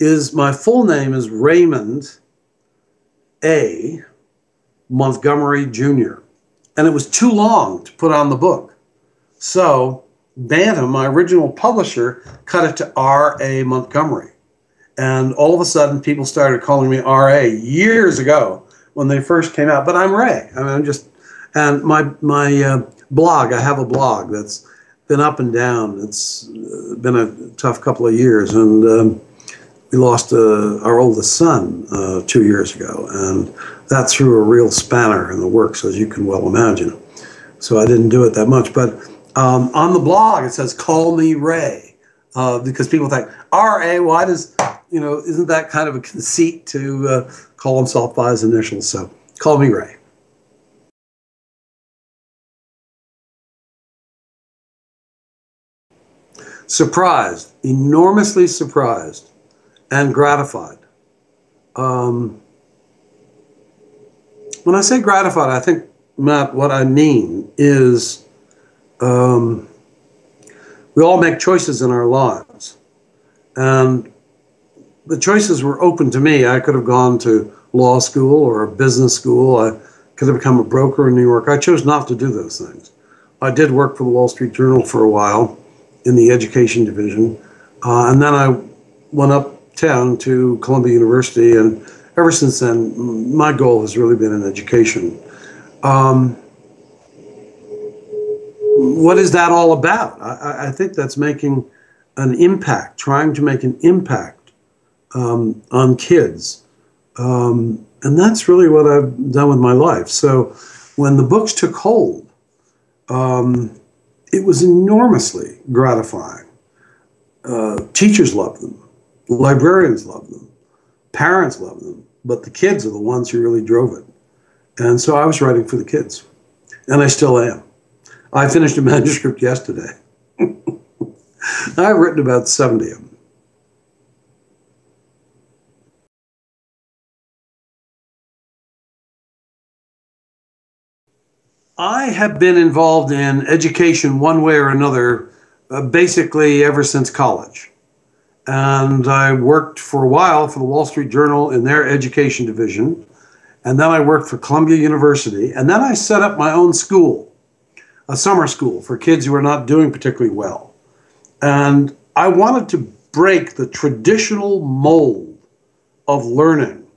is my full name is Raymond A. Montgomery Jr. And it was too long to put on the book. So Bantam, my original publisher, cut it to R.A. Montgomery. And all of a sudden, people started calling me R.A. years ago when they first came out. But I'm Ray. I mean, I'm just, and my, my uh, blog, I have a blog that's been up and down. It's been a tough couple of years. And um, we lost uh, our oldest son uh, two years ago. And that threw a real spanner in the works, as you can well imagine. So I didn't do it that much. But um, on the blog, it says, Call me Ray. Uh, because people think, R.A., why does, you know, isn't that kind of a conceit to uh, call himself by his initials? So call me Ray. Surprised, enormously surprised and gratified. Um, when I say gratified, I think, Matt, what I mean is um, we all make choices in our lives. And the choices were open to me. I could have gone to law school or a business school. I could have become a broker in New York. I chose not to do those things. I did work for the Wall Street Journal for a while in the education division. Uh, and then I went uptown to Columbia University. And ever since then, my goal has really been in education. Um, what is that all about? I, I, think that's making an impact, trying to make an impact um, on kids. Um, and that's really what I've done with my life. So when the books took hold, um, it was enormously gratifying. Uh, teachers loved them, librarians love them, parents love them, but the kids are the ones who really drove it. And so I was writing for the kids, and I still am. I finished a manuscript yesterday. I've written about 70 of them. I have been involved in education one way or another uh, basically ever since college. And I worked for a while for the Wall Street Journal in their education division. And then I worked for Columbia University. And then I set up my own school a summer school for kids who are not doing particularly well. And I wanted to break the traditional mold of learning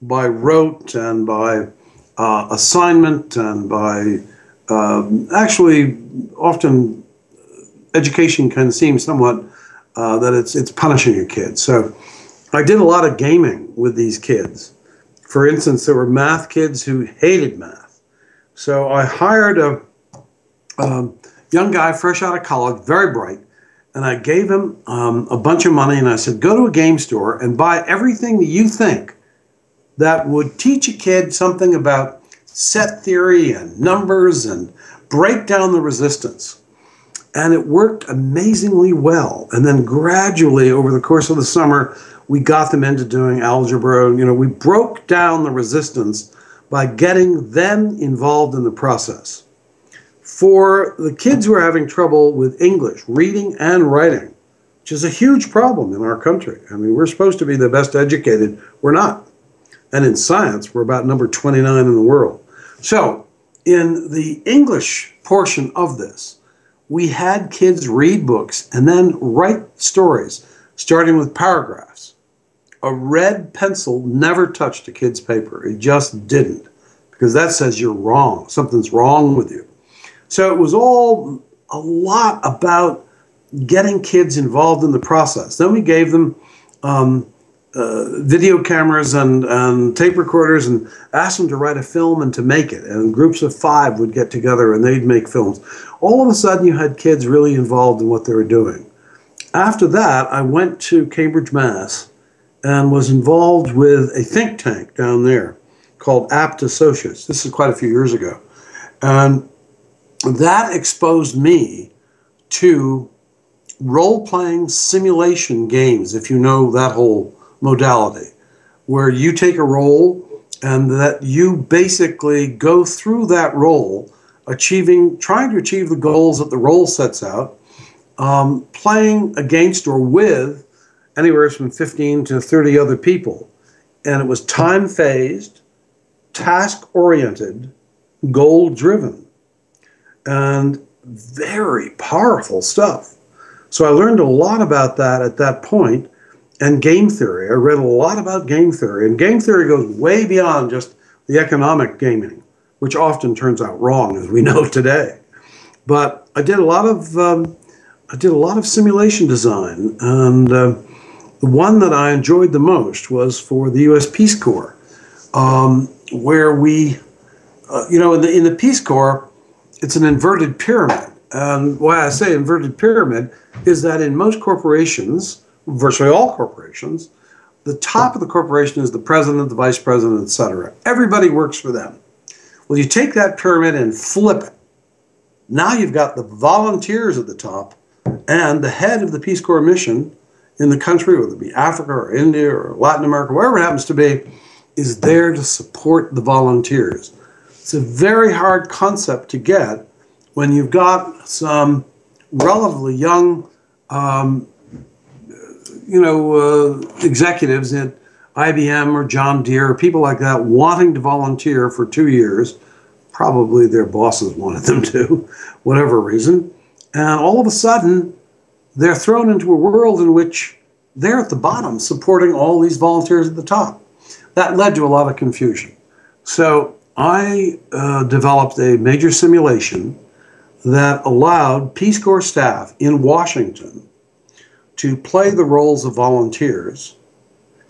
by rote and by uh, assignment and by um, actually often education can seem somewhat uh, that it's it's punishing your kids. So I did a lot of gaming with these kids. For instance, there were math kids who hated math. So I hired a um, young guy, fresh out of college, very bright. And I gave him um, a bunch of money and I said, go to a game store and buy everything that you think that would teach a kid something about set theory and numbers and break down the resistance. And it worked amazingly well. And then gradually, over the course of the summer, we got them into doing algebra. You know, we broke down the resistance by getting them involved in the process for the kids who are having trouble with English, reading and writing, which is a huge problem in our country. I mean, we're supposed to be the best educated, we're not. And in science, we're about number 29 in the world. So, in the English portion of this, we had kids read books and then write stories, starting with paragraphs. A red pencil never touched a kid's paper. It just didn't, because that says you're wrong. Something's wrong with you. So it was all a lot about getting kids involved in the process. Then we gave them um, uh, video cameras and, and tape recorders and asked them to write a film and to make it. And groups of five would get together and they'd make films. All of a sudden, you had kids really involved in what they were doing. After that, I went to Cambridge, Mass, and was involved with a think tank down there called Abt Associates. This is quite a few years ago. And that exposed me to role playing simulation games, if you know that whole modality, where you take a role and that you basically go through that role, achieving, trying to achieve the goals that the role sets out, um, playing against or with anywhere from 15 to 30 other people. And it was time phased, task oriented, goal driven, and very powerful stuff. So I learned a lot about that at that point and game theory. I read a lot about game theory, and game theory goes way beyond just the economic gaming, which often turns out wrong, as we know today. But I did a lot of um, I did a lot of simulation design, and uh, the one that I enjoyed the most was for the U.S. Peace Corps, um, where we, uh, you know, in the in the Peace Corps, it's an inverted pyramid. And why I say inverted pyramid is that in most corporations, virtually all corporations, the top of the corporation is the president, the vice president, etc. Everybody works for them. Well, you take that pyramid and flip it. Now you've got the volunteers at the top and the head of the Peace Corps mission in the country, whether it be Africa or India or Latin America, wherever it happens to be, is there to support the volunteers. It's a very hard concept to get when you've got some relatively young, um, you know, uh, executives at IBM or John Deere or people like that wanting to volunteer for two years. Probably their bosses wanted them to, whatever reason. And all of a sudden, they're thrown into a world in which they're at the bottom supporting all these volunteers at the top. That led to a lot of confusion. So I uh, developed a major simulation that allowed Peace Corps staff in Washington to play the roles of volunteers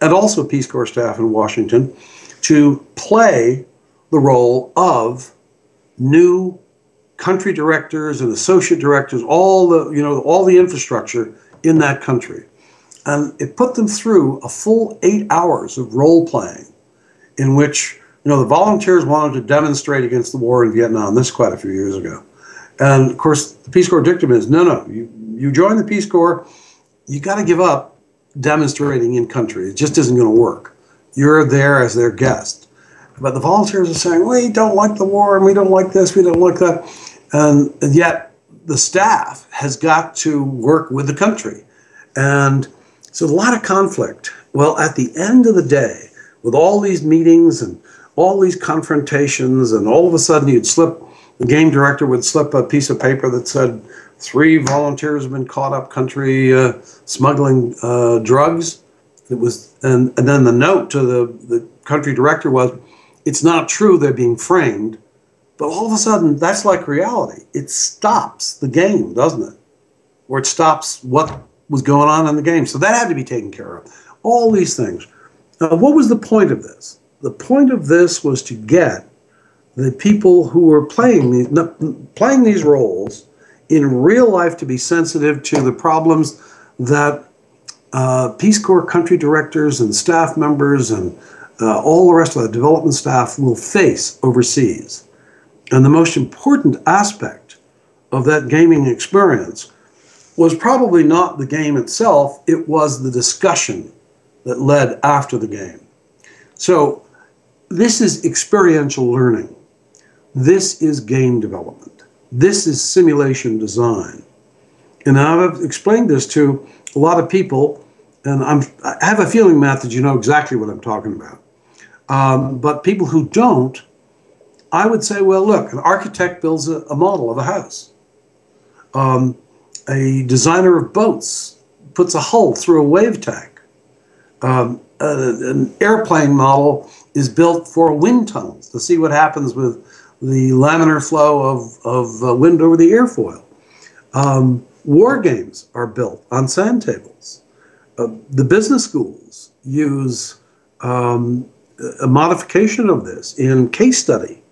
and also Peace Corps staff in Washington to play the role of new country directors and associate directors, all the you know all the infrastructure in that country, and it put them through a full eight hours of role playing, in which you know the volunteers wanted to demonstrate against the war in Vietnam. This quite a few years ago, and of course the Peace Corps dictum is no, no, you you join the Peace Corps, you got to give up demonstrating in country. It just isn't going to work. You're there as their guest. But the volunteers are saying, we don't like the war and we don't like this, we don't like that. And yet the staff has got to work with the country. And so a lot of conflict. Well, at the end of the day, with all these meetings and all these confrontations, and all of a sudden you'd slip, the game director would slip a piece of paper that said, three volunteers have been caught up country uh, smuggling uh, drugs. It was, and, and then the note to the, the country director was, it's not true they're being framed. But all of a sudden, that's like reality. It stops the game, doesn't it? Or it stops what was going on in the game. So that had to be taken care of. All these things. Now, what was the point of this? The point of this was to get the people who were playing these, playing these roles in real life to be sensitive to the problems that uh, Peace Corps country directors and staff members and uh, all the rest of the development staff will face overseas. And the most important aspect of that gaming experience was probably not the game itself, it was the discussion that led after the game. So, this is experiential learning. This is game development. This is simulation design. And I've explained this to a lot of people, and I'm, I have a feeling, Matt, that you know exactly what I'm talking about. Um, but people who don't, I would say, well, look, an architect builds a, a model of a house. Um, a designer of boats puts a hull through a wave tank. Um, an airplane model is built for wind tunnels to see what happens with the laminar flow of, of uh, wind over the airfoil. Um, war games are built on sand tables. Uh, the business schools use um, a modification of this in case study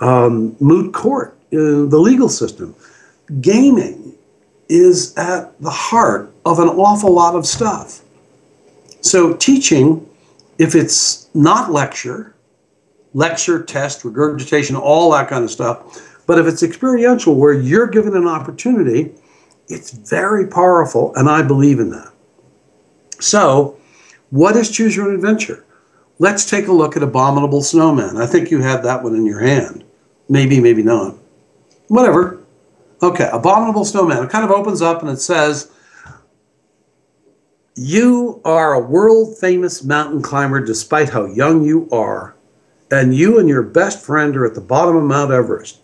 um, moot court, in the legal system. Gaming is at the heart of an awful lot of stuff. So, teaching, if it's not lecture, lecture, test, regurgitation, all that kind of stuff, but if it's experiential where you're given an opportunity, it's very powerful, and I believe in that. So, what is Choose Your Own Adventure? Let's take a look at Abominable Snowman. I think you have that one in your hand. Maybe, maybe not. Whatever. Okay, Abominable Snowman. It kind of opens up and it says, You are a world famous mountain climber despite how young you are. And you and your best friend are at the bottom of Mount Everest.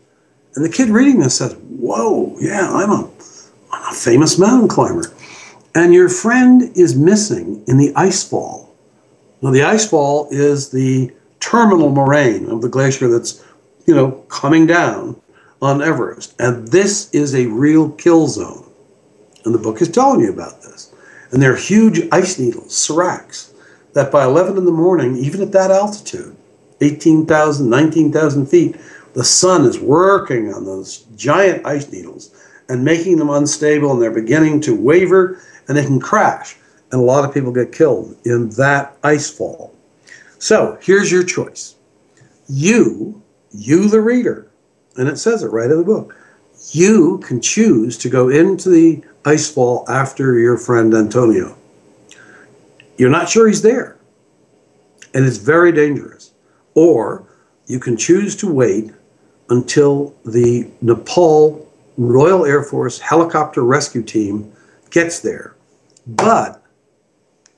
And the kid reading this says, Whoa, yeah, I'm a, I'm a famous mountain climber. And your friend is missing in the ice fall. Now, the ice fall is the terminal moraine of the glacier that's, you know, coming down on Everest. And this is a real kill zone. And the book is telling you about this. And there are huge ice needles, seracs, that by 11 in the morning, even at that altitude, 18,000, 19,000 feet, the sun is working on those giant ice needles and making them unstable, and they're beginning to waver and they can crash. And a lot of people get killed in that ice fall. So here's your choice. You, you the reader, and it says it right in the book, you can choose to go into the icefall after your friend Antonio. You're not sure he's there, and it's very dangerous. Or you can choose to wait until the Nepal Royal Air Force helicopter rescue team gets there. But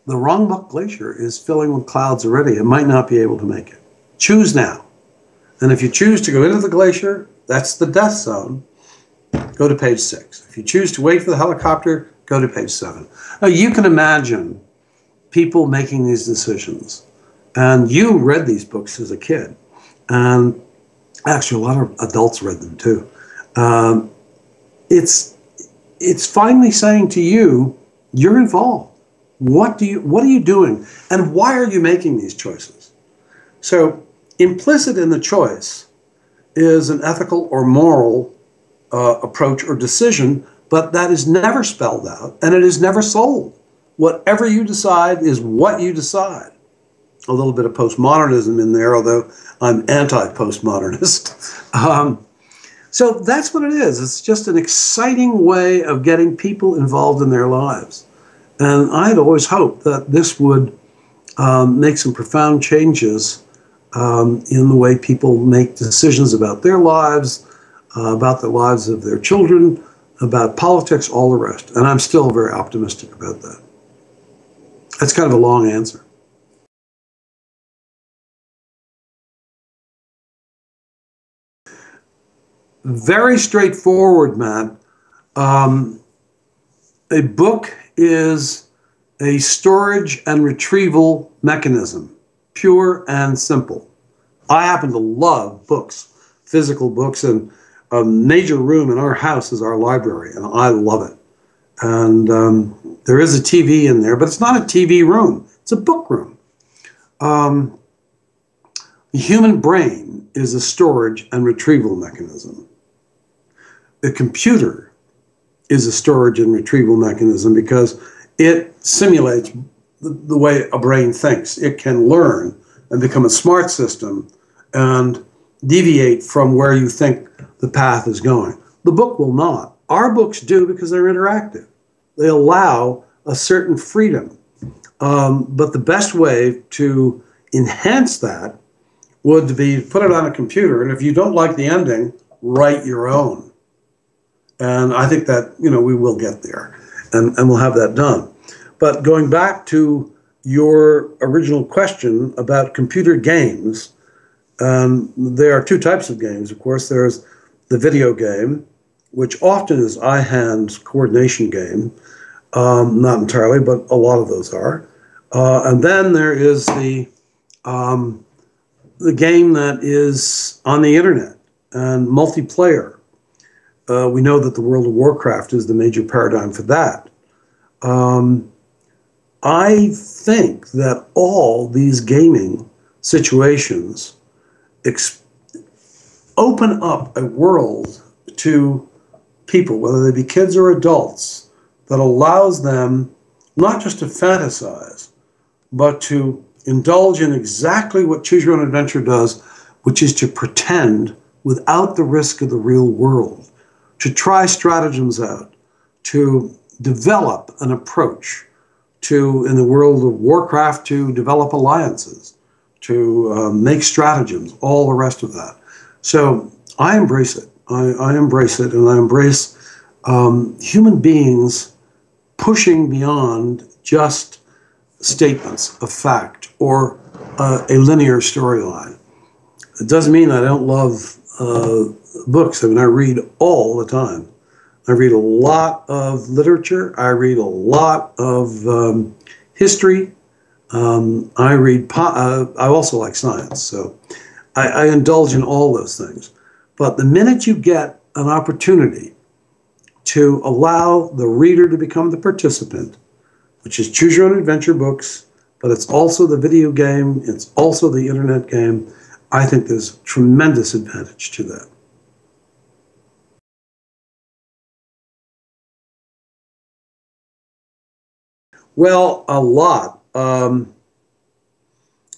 the Rongbuk Glacier is filling with clouds already. It might not be able to make it. Choose now. And if you choose to go into the glacier, that's the death zone go to page six. If you choose to wait for the helicopter, go to page seven. Now, you can imagine people making these decisions. And you read these books as a kid. And actually, a lot of adults read them too. Um, it's, it's finally saying to you, you're involved. What, do you, what are you doing? And why are you making these choices? So, implicit in the choice is an ethical or moral uh, approach or decision, but that is never spelled out and it is never sold. Whatever you decide is what you decide. A little bit of postmodernism in there, although I'm anti postmodernist. um, so that's what it is. It's just an exciting way of getting people involved in their lives. And I had always hoped that this would um, make some profound changes um, in the way people make decisions about their lives, uh, about the lives of their children, about politics, all the rest. And I'm still very optimistic about that. That's kind of a long answer. Very straightforward, man. Um, a book is a storage and retrieval mechanism, pure and simple. I happen to love books, physical books, and a major room in our house is our library, and I love it. And um, there is a TV in there, but it's not a TV room, it's a book room. Um, the human brain is a storage and retrieval mechanism. The computer is a storage and retrieval mechanism because it simulates the, way a brain thinks. It can learn and become a smart system and deviate from where you think the path is going. The book will not. Our books do because they're interactive. They allow a certain freedom. Um, but the best way to enhance that would be put it on a computer, and if you don't like the ending, write your own. And I think that you know we will get there, and, and we'll have that done. But going back to your original question about computer games, um, there are two types of games. Of course, there's the video game, which often is eye hand coordination game. Um, not entirely, but a lot of those are. Uh, and then there is the um, the game that is on the internet and multiplayer. Uh, we know that the World of Warcraft is the major paradigm for that. Um, I think that all these gaming situations open up a world to people, whether they be kids or adults, that allows them not just to fantasize, but to indulge in exactly what Choose Your Own Adventure does, which is to pretend without the risk of the real world, to try stratagems out, to develop an approach to, in the world of Warcraft, to develop alliances, to uh, make stratagems, all the rest of that. So I embrace it. I, I embrace it, and I embrace um, human beings pushing beyond just statements of fact or uh, a linear storyline. It doesn't mean I don't love uh, books. I mean, I read all the time. I read a lot of literature. I read a lot of um, history. Um, I read. Po- uh, I also like science, so I, I indulge in all those things. But the minute you get an opportunity to allow the reader to become the participant, which is choose your own adventure books, but it's also the video game, it's also the internet game. I think there's tremendous advantage to that. Well, a lot. Um,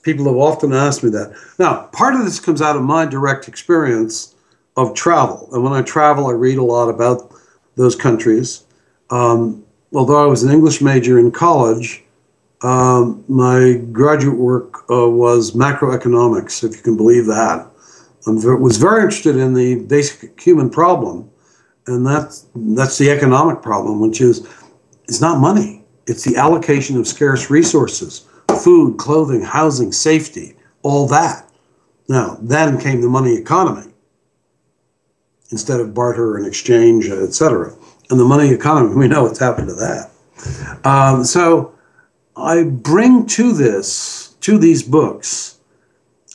people have often asked me that. Now, part of this comes out of my direct experience of travel. And when I travel, I read a lot about those countries. Um, although I was an English major in college, um, my graduate work uh, was macroeconomics, if you can believe that. I was very interested in the basic human problem, and that's, that's the economic problem, which is it's not money, it's the allocation of scarce resources food, clothing, housing, safety, all that. Now, then came the money economy instead of barter and exchange, etc. And the money economy, we know what's happened to that. Um, so I bring to this, to these books,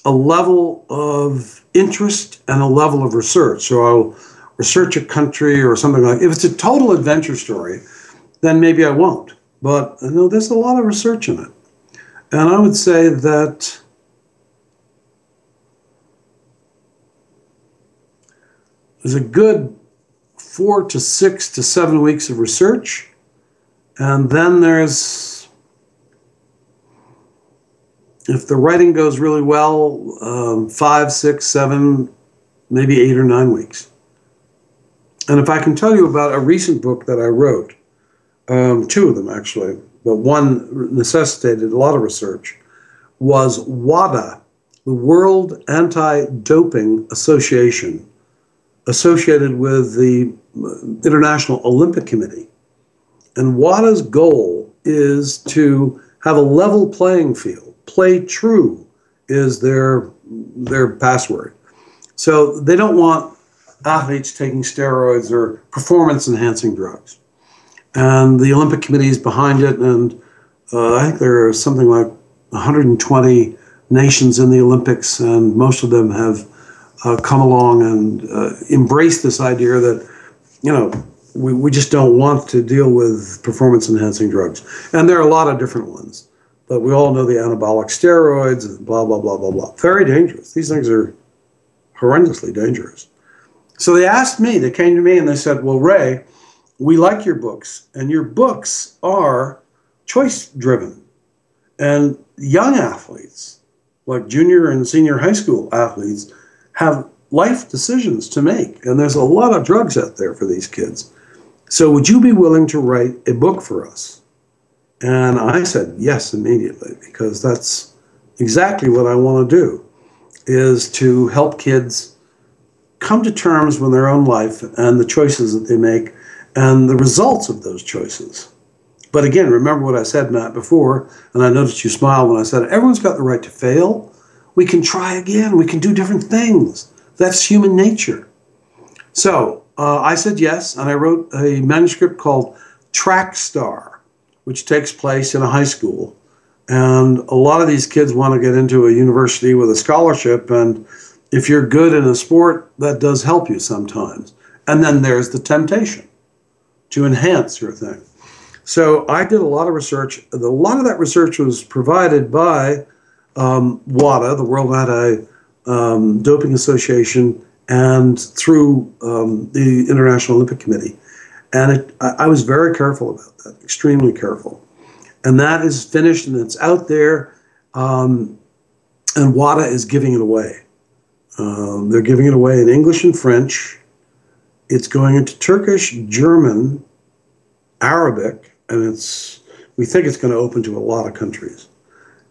a level of interest and a level of research. So I'll research a country or something like. If it's a total adventure story, then maybe I won't. But you know, there's a lot of research in it, and I would say that there's a good four to six to seven weeks of research, and then there's if the writing goes really well, um, five, six, seven, maybe eight or nine weeks. And if I can tell you about a recent book that I wrote, um, two of them actually, but one necessitated a lot of research, was WADA, the World Anti Doping Association, associated with the International Olympic Committee. And WADA's goal is to have a level playing field play true is their their password. So they don't want athletes taking steroids or performance enhancing drugs. And the Olympic Committee is behind it, and uh, I think there are something like 120 nations in the Olympics, and most of them have uh, come along and uh, embraced this idea that, you know, we, we just don't want to deal with performance enhancing drugs. And there are a lot of different ones. But we all know the anabolic steroids blah, blah, blah, blah, blah. Very dangerous. These things are horrendously dangerous. So they asked me, they came to me and they said, Well, Ray, we like your books, and your books are choice driven. And young athletes, like junior and senior high school athletes, have life decisions to make. And there's a lot of drugs out there for these kids. So, would you be willing to write a book for us? And I said yes immediately because that's exactly what I want to do is to help kids come to terms with their own life and the choices that they make and the results of those choices. But again, remember what I said, Matt, before, and I noticed you smiled when I said everyone's got the right to fail. We can try again. We can do different things. That's human nature. So uh, I said yes, and I wrote a manuscript called Track Star which takes place in a high school. And a lot of these kids want to get into a university with a scholarship. And if you're good in a sport, that does help you sometimes. And then there's the temptation to enhance your thing. So I did a lot of research. A lot of that research was provided by um, WADA, the World Anti um, Doping Association, and through um, the International Olympic Committee. And it, I was very careful about that, extremely careful. And that is finished and it's out there. Um, and WADA is giving it away. Um, they're giving it away in English and French. It's going into Turkish, German, Arabic, and it's we think it's going to open to a lot of countries.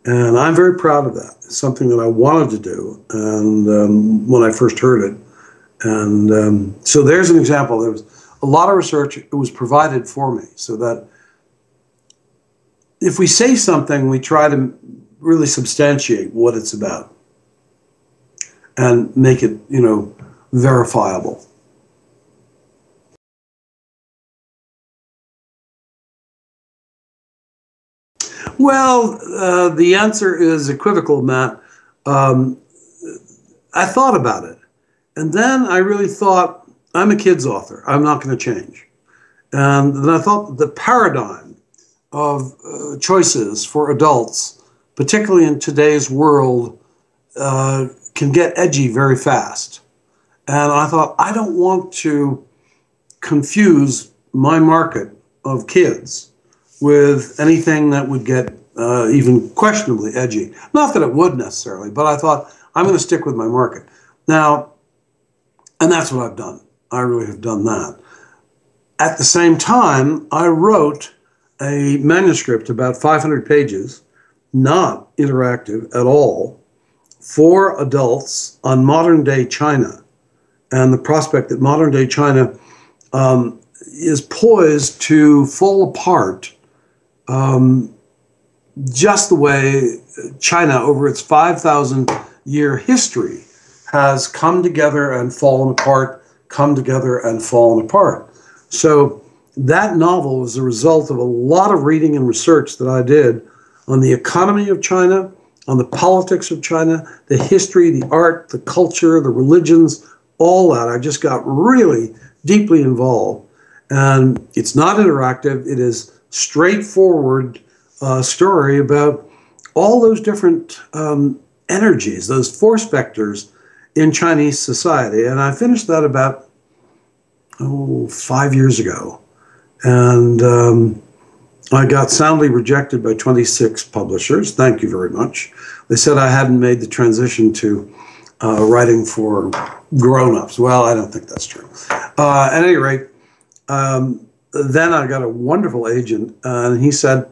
And I'm very proud of that. It's something that I wanted to do, and um, when I first heard it, and um, so there's an example. There was a lot of research It was provided for me so that if we say something, we try to really substantiate what it's about and make it, you know, verifiable. Well, uh, the answer is equivocal, Matt. Um, I thought about it. And then I really thought, I'm a kid's author. I'm not going to change. And then I thought the paradigm of uh, choices for adults, particularly in today's world, uh, can get edgy very fast. And I thought, I don't want to confuse my market of kids with anything that would get uh, even questionably edgy. Not that it would necessarily, but I thought, I'm going to stick with my market. Now, and that's what I've done. I really have done that. At the same time, I wrote a manuscript about 500 pages, not interactive at all, for adults on modern day China and the prospect that modern day China um, is poised to fall apart um, just the way China, over its 5,000 year history, has come together and fallen apart, come together and fallen apart. So that novel was a result of a lot of reading and research that I did on the economy of China, on the politics of China, the history, the art, the culture, the religions, all that. I just got really deeply involved. And it's not interactive, it is straightforward uh, story about all those different um, energies, those force vectors in Chinese society. And I finished that about, oh, five years ago. And um, I got soundly rejected by 26 publishers. Thank you very much. They said I hadn't made the transition to uh, writing for grown ups. Well, I don't think that's true. Uh, at any rate, um, then I got a wonderful agent, uh, and he said,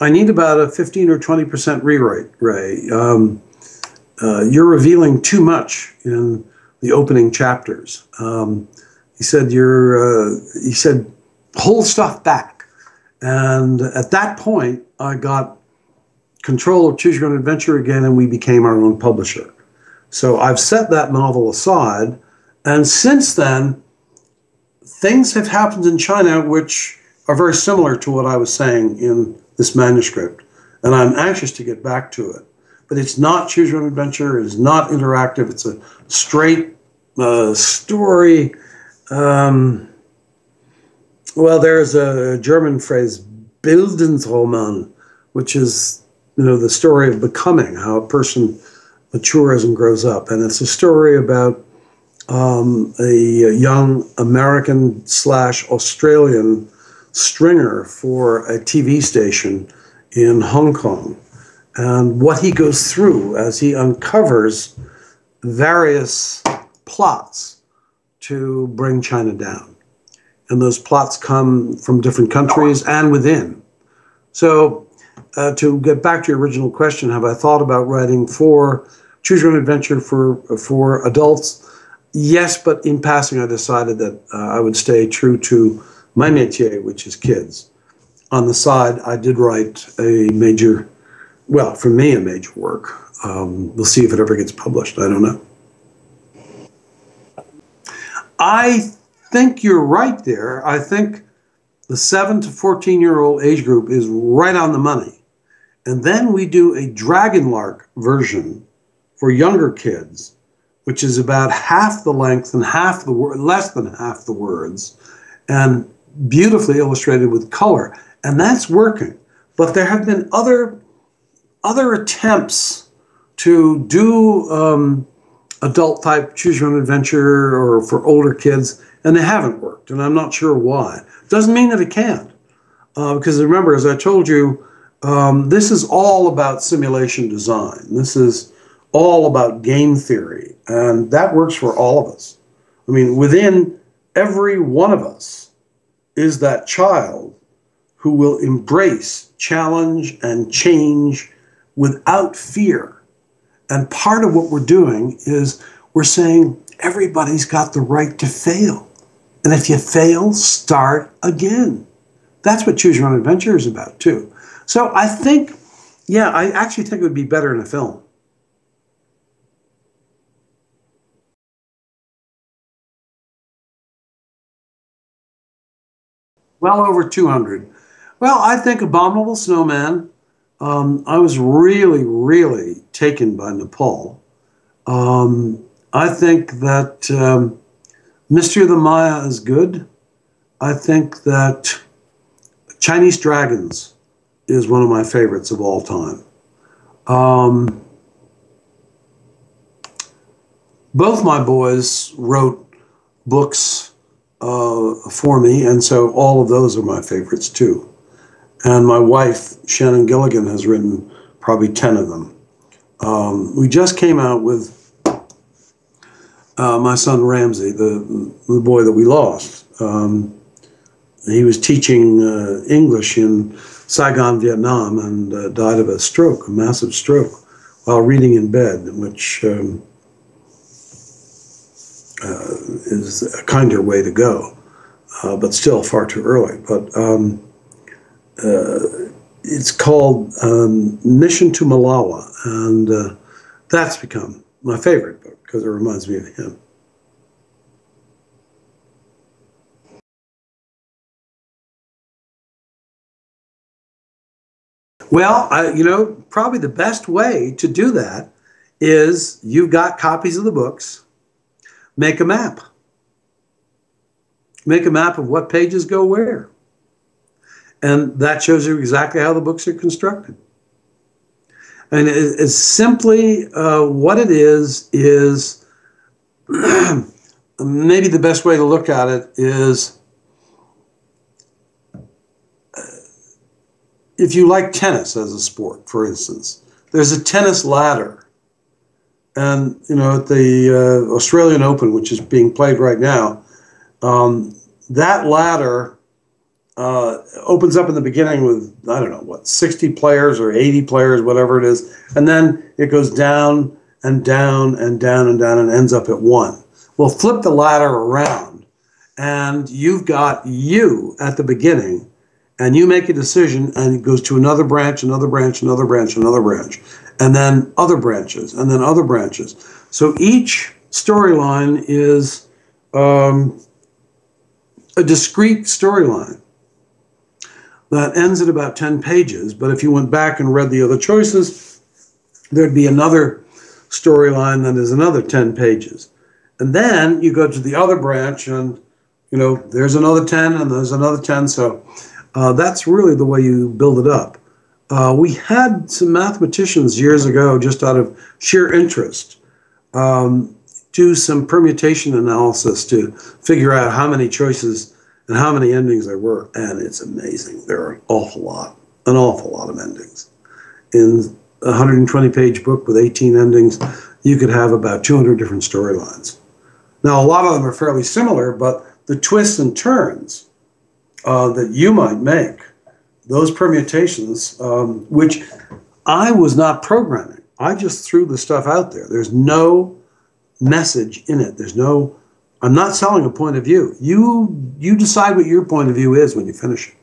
I need about a 15 or 20% rewrite, Ray. Um, uh, you're revealing too much in the opening chapters. Um, he said, you're, uh, he said, hold stuff back. And at that point, I got control of Choose Your Own Adventure again, and we became our own publisher. So I've set that novel aside. And since then, things have happened in China which are very similar to what I was saying in this manuscript, and I'm anxious to get back to it. But it's not Choose Your Own Adventure. It's not interactive. It's a straight uh, story. Um, well, there's a German phrase, Bildungsroman, which is you know the story of becoming, how a person matures and grows up, and it's a story about um, a young American slash Australian stringer for a TV station in Hong Kong and what he goes through as he uncovers various plots to bring China down. And those plots come from different countries and within. So, uh, to get back to your original question, have I thought about writing for Choose Your Own Adventure for, for adults? Yes, but in passing, I decided that uh, I would stay true to my métier, which is kids. On the side, I did write a major, well, for me, a major work. Um, we'll see if it ever gets published. I don't know. I think you're right there. I think the 7 to 14 year old age group is right on the money. And then we do a Dragonlark version for younger kids, which is about half the length and half the word, less than half the words, and beautifully illustrated with color, and that's working. But there have been other other attempts to do um, adult type choose your own adventure or for older kids, and they haven't worked, and I'm not sure why. Doesn't mean that it can't, uh, because remember, as I told you, um, this is all about simulation design. This is all about game theory, and that works for all of us. I mean, within every one of us is that child who will embrace challenge and change without fear. And part of what we're doing is we're saying everybody's got the right to fail. And if you fail, start again. That's what Choose Your Own Adventure is about, too. So I think, yeah, I actually think it would be better in a film. Well over 200. Well, I think Abominable Snowman. Um, I was really, really taken by Nepal. Um, I think that um, Mystery of the Maya is good. I think that Chinese Dragons is one of my favorites of all time. Um, both my boys wrote books uh, for me, and so all of those are my favorites too. And my wife, Shannon Gilligan, has written probably 10 of them. Um, we just came out with uh, my son Ramsey, the, the boy that we lost. Um, he was teaching uh, English in Saigon, Vietnam, and uh, died of a stroke, a massive stroke, while reading in bed, which um, uh, is a kinder way to go, uh, but still far too early. But um, uh, it's called um, Mission to Malawi, and uh, that's become my favorite book because it reminds me of him. Well, I, you know, probably the best way to do that is you've got copies of the books, make a map. Make a map of what pages go where. And that shows you exactly how the books are constructed. And it's simply uh, what it is, is maybe the best way to look at it is if you like tennis as a sport, for instance, there's a tennis ladder. And, you know, at the uh, Australian Open, which is being played right now, um, that ladder uh, opens up in the beginning with, I don't know, what, 60 players or 80 players, whatever it is. And then it goes down and down and down and down and ends up at one. Well, flip the ladder around, and you've got you at the beginning and you make a decision and it goes to another branch, another branch, another branch, another branch, and then other branches, and then other branches. So each storyline is um, a discrete storyline that ends at about 10 pages. But if you went back and read the other choices, there'd be another storyline that is another 10 pages. And then you go to the other branch and you know, there's another 10 and there's another 10. So uh, that's really the way you build it up. Uh, we had some mathematicians years ago, just out of sheer interest, um, do some permutation analysis to figure out how many choices and how many endings there were. And it's amazing. There are an awful lot, an awful lot of endings. In a 120 page book with 18 endings, you could have about 200 different storylines. Now, a lot of them are fairly similar, but the twists and turns uh, that you might make, those permutations, um, which I was not programming. I just threw the stuff out there. There's no message in it. There's no. I'm not selling a point of view. You you decide what your point of view is when you finish it.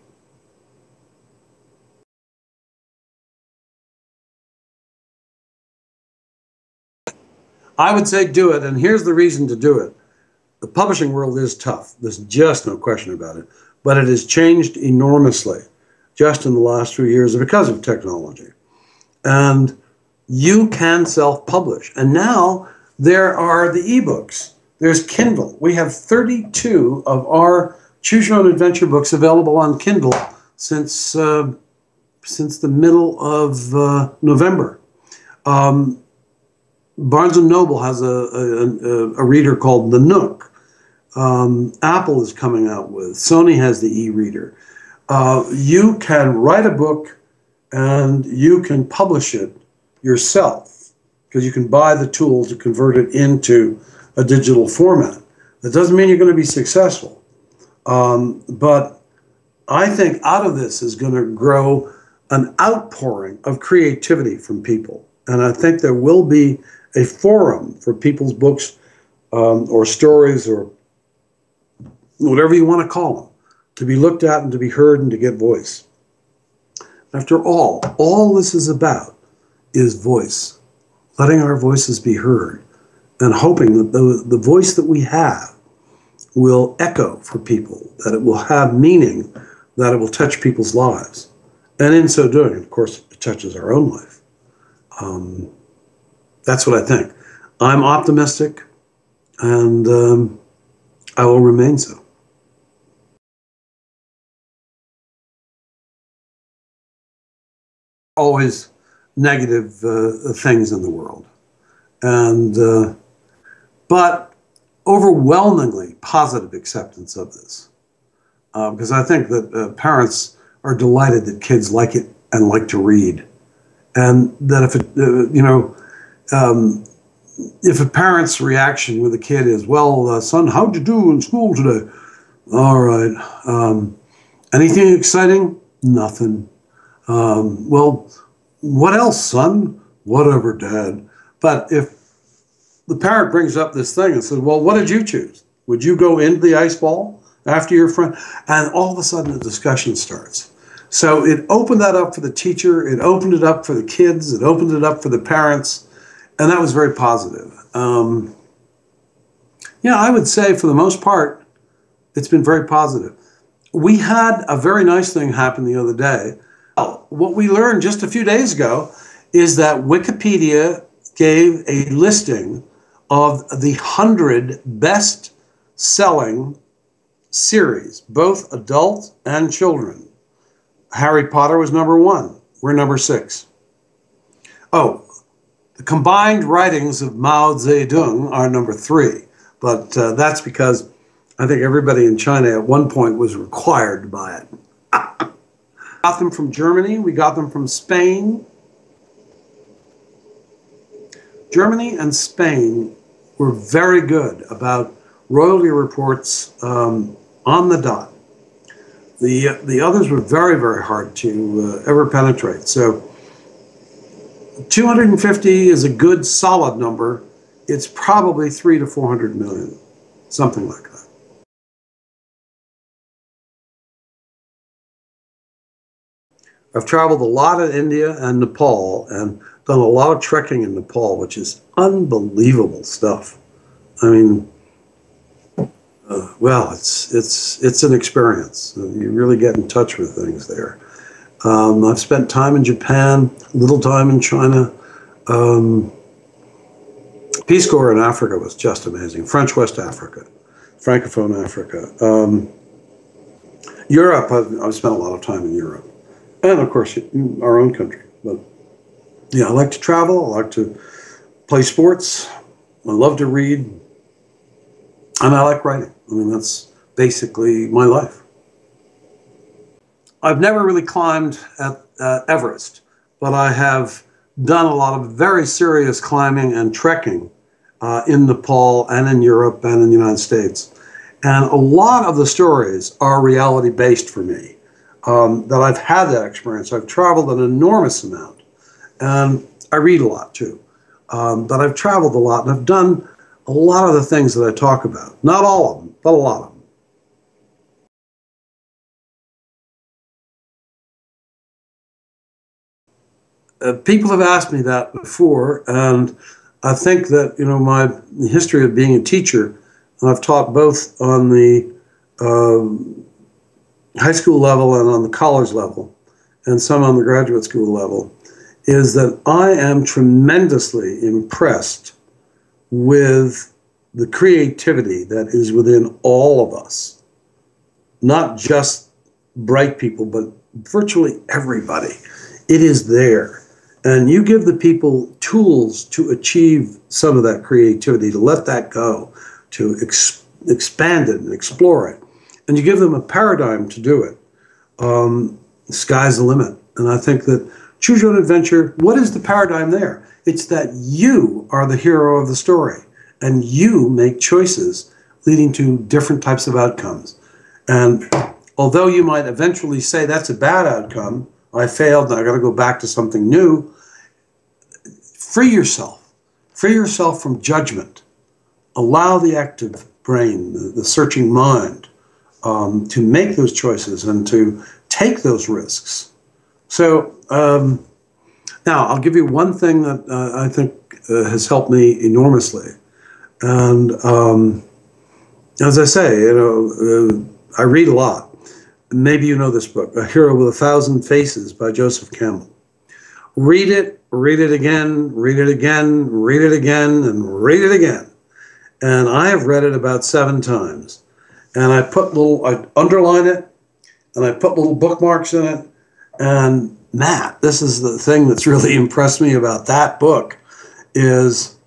I would say do it, and here's the reason to do it. The publishing world is tough. There's just no question about it but it has changed enormously just in the last few years because of technology. And you can self publish. And now there are the ebooks, there's Kindle. We have 32 of our Choose Your Own Adventure books available on Kindle since, uh, since the middle of uh, November. Um, Barnes & Noble has a, a, a, reader called The Nook, um, Apple is coming out with. Sony has the e-reader. Uh, you can write a book and you can publish it yourself because you can buy the tool to convert it into a digital format. That doesn't mean you're going to be successful. Um, but I think out of this is going to grow an outpouring of creativity from people. And I think there will be a forum for people's books um, or stories or whatever you want to call them, to be looked at and to be heard and to get voice. After all, all this is about is voice, letting our voices be heard, and hoping that the, the voice that we have will echo for people, that it will have meaning, that it will touch people's lives. And in so doing, of course, it touches our own life. Um, that's what I think. I'm optimistic, and um, I will remain so. Always negative uh, things in the world, and uh, but overwhelmingly positive acceptance of this, because um, I think that uh, parents are delighted that kids like it and like to read, and that if it, uh, you know. Um, if a parent's reaction with a kid is, "Well, uh, son, how'd you do in school today?" All right. Um, anything exciting? Nothing. Um, well, what else, son? Whatever, dad. But if the parent brings up this thing and says, Well, what did you choose? Would you go into the ice ball after your friend? And all of a sudden the discussion starts. So it opened that up for the teacher, it opened it up for the kids, it opened it up for the parents, and that was very positive. Um, yeah, I would say for the most part, it's been very positive. We had a very nice thing happen the other day what we learned just a few days ago is that Wikipedia gave a listing of the 100 best selling series, both adult and children. Harry Potter was number one. We're number six. Oh, the combined writings of Mao Zedong are number three, but uh, that's because I think everybody in China at one point was required to buy it got them from Germany, we got them from Spain. Germany and Spain were very good about royalty reports um, on the dot. The, the others were very, very hard to uh, ever penetrate. So 250 is a good solid number. It's probably three to 400 million, something like that. I've traveled a lot in India and Nepal and done a lot of trekking in Nepal, which is unbelievable stuff. I mean, uh, well, it's it's it's an experience. You really get in touch with things there. Um, I've spent time in Japan, little time in China. Um, Peace Corps in Africa was just amazing. French West Africa, Francophone Africa. Um, Europe, I've, I've spent a lot of time in Europe and of course our own country. But yeah, I like to travel. I like to play sports. I love to read, and I like writing. I mean, that's basically my life. I've never really climbed at uh, Everest, but I have done a lot of very serious climbing and trekking uh, in Nepal and in Europe and in the United States. And a lot of the stories are reality based for me um, that I've had that experience. I've traveled an enormous amount, and I read a lot too. Um, but I've traveled a lot, and I've done a lot of the things that I talk about. Not all of them, but a lot of them. Uh, people have asked me that before, and I think that you know my history of being a teacher, I've taught both on the uh, high school level and on the college level, and some on the graduate school level, is that I am tremendously impressed with the creativity that is within all of us, not just bright people, but virtually everybody. It is there. And you give the people tools to achieve some of that creativity, to let that go, to ex- expand it and explore it and you give them a paradigm to do it, um, sky's the limit. And I think that choose your own adventure. What is the paradigm there? It's that you are the hero of the story, and you make choices leading to different types of outcomes. And although you might eventually say that's a bad outcome, I failed, and I got to go back to something new. Free yourself. Free yourself from judgment. Allow the active brain, the, the searching mind, um, to make those choices and to take those risks So um, now I'll give you one thing that uh, I think uh, has helped me enormously. And um, as I say, you know, uh, I read a lot. Maybe you know this book, A Hero with a Thousand Faces by Joseph Campbell. Read it, read it again, read it again, read it again, and read it again. And I have read it about seven times. And I put little, I underline it, and I put little bookmarks in it. And Matt, this is the thing that's really impressed me about that book is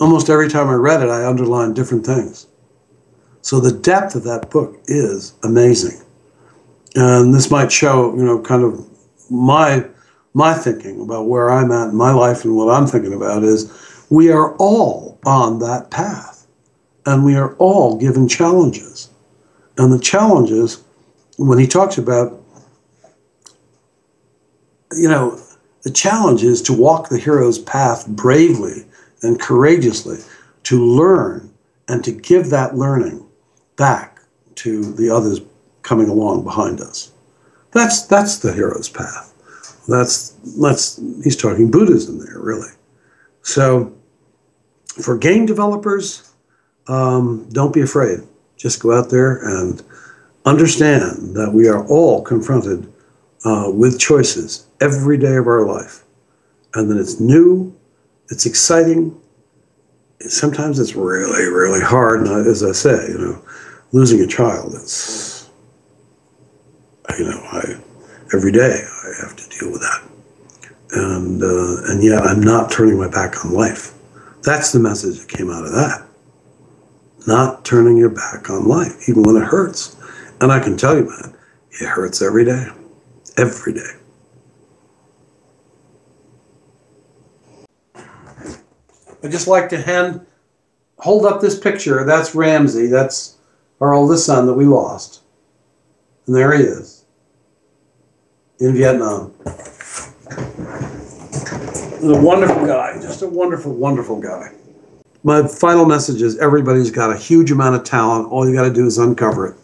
almost every time I read it, I underlined different things. So the depth of that book is amazing. And this might show, you know, kind of my my thinking about where I'm at in my life and what I'm thinking about is we are all on that path. And we are all given challenges. And the challenges, when he talks about, you know, the challenge is to walk the hero's path bravely and courageously, to learn and to give that learning back to the others coming along behind us. That's that's the hero's path. That's that's he's talking Buddhism there, really. So for game developers, um, don't be afraid. Just go out there and understand that we are all confronted uh, with choices every day of our life, and that it's new, it's exciting. Sometimes it's really, really hard. And as I say, you know, losing a child, it's you know, I every day I have to deal with that, and uh, and yet I'm not turning my back on life. That's the message that came out of that. Not turning your back on life, even when it hurts. And I can tell you, man, it hurts every day, every day. I just like to hand, hold up this picture. That's Ramsey. That's our oldest son that we lost. And there he is in Vietnam. a wonderful guy, just a wonderful, wonderful guy. My final message is everybody's got a huge amount of talent. All you got to do is uncover it.